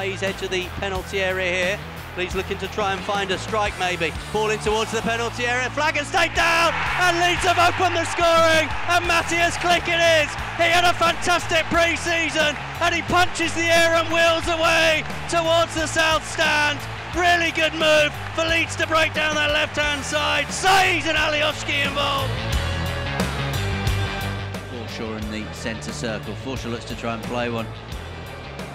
Saiz edge of the penalty area here. Leeds looking to try and find a strike maybe. Ball in towards the penalty area. Flag and stayed down. And Leeds have opened the scoring. And Mateusz Klich it is. He had a fantastic pre-season and he punches the air and wheels away towards the south stand. Really good move for Leeds to break down that left-hand side. Saiz and Alioski involved. Forshaw in the centre circle. Forshaw looks to try and play one.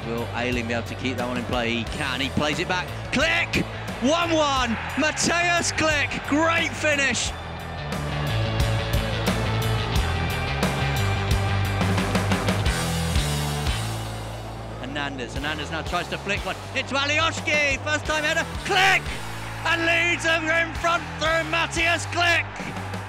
Will Ayling be able to keep that one in play? He can. He plays it back. Klich! 1-1. Mateusz Klich. Great finish. Hernandez. Hernandez now tries to flick one into Alioski. First time header. Klich! And leads him in front through Mateusz Klich.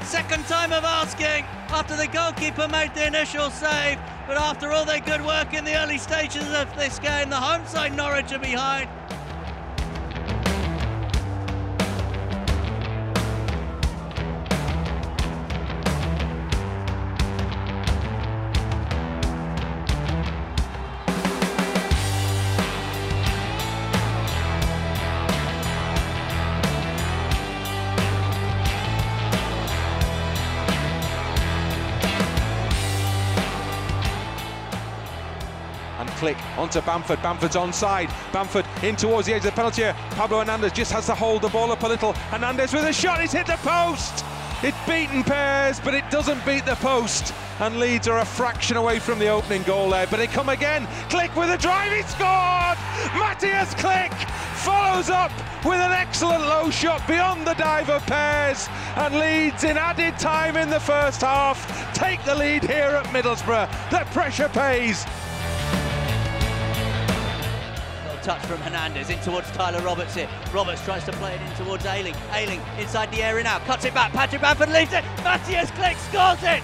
Second time of asking after the goalkeeper made the initial save. But after all their good work in the early stages of this game, the home side Norwich are behind. And Klich onto Bamford. Bamford's onside. Bamford in towards the edge of the penalty area. Pablo Hernandez just has to hold the ball up a little. Hernandez with a shot. It's hit the post. It's beaten Pears, but it doesn't beat the post. And Leeds are a fraction away from the opening goal there. But they come again. Klich with a drive. He scored. Mateusz Klich follows up with an excellent low shot beyond the dive of Pears. And Leeds, in added time in the first half, take the lead here at Middlesbrough. The pressure pays. Touch from Hernandez in towards Tyler Roberts here. Roberts tries to play it in towards Ayling. Ayling inside the area now. Cuts it back. Patrick Bamford leaves it. Mateusz Klich scores it.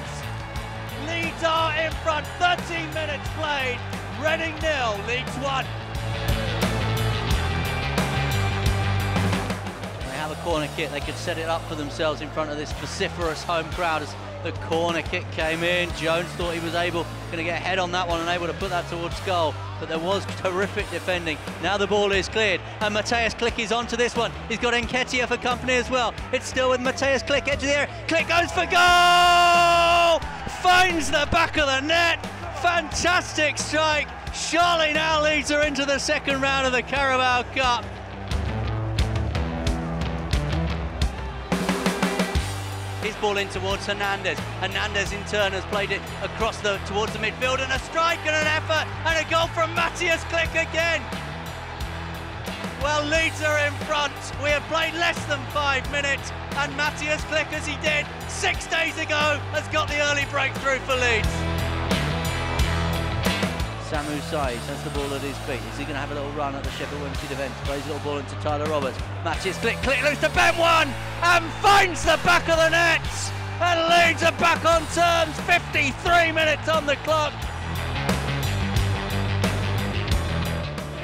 Leeds are in front. 13 minutes played. Reading nil. Leeds one. They have a corner kick. They could set it up for themselves in front of this vociferous home crowd as the corner kick came in. Jones thought he was able, going to get a head on that one and able to put that towards goal. But there was terrific defending. Now the ball is cleared and Mateusz Klich is onto this one. He's got Nketiah for company as well. It's still with Mateusz Klich. edge of the area. Klich goes for goal! Finds the back of the net. Fantastic strike. Surely now leads her into the second round of the Carabao Cup. Ball in towards Hernandez. Hernandez in turn has played it across the towards the midfield and a strike and an effort and a goal from Mateusz Klich again. Well, Leeds are in front. We have played less than five minutes and Mateusz Klich, as he did six days ago, has got the early breakthrough for Leeds. Samu Saiz has the ball at his feet. Is he going to have a little run at the Sheffield Wednesday defence? Plays a little ball into Tyler Roberts. Matches click, click loose to Ben one and finds the back of the net. And Leeds are back on terms. 53 minutes on the clock.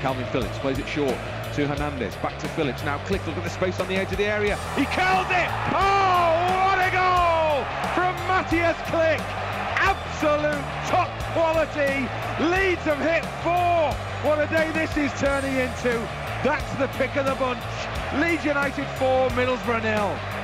Kalvin Phillips plays it short to Hernandez. Back to Phillips. Now Klich, look at the space on the edge of the area. He curls it! Oh, what a goal from Mateusz Klich. Absolute top quality. Leeds have hit four. What a day this is turning into. That's the pick of the bunch. Leeds United 4, Middlesbrough nil.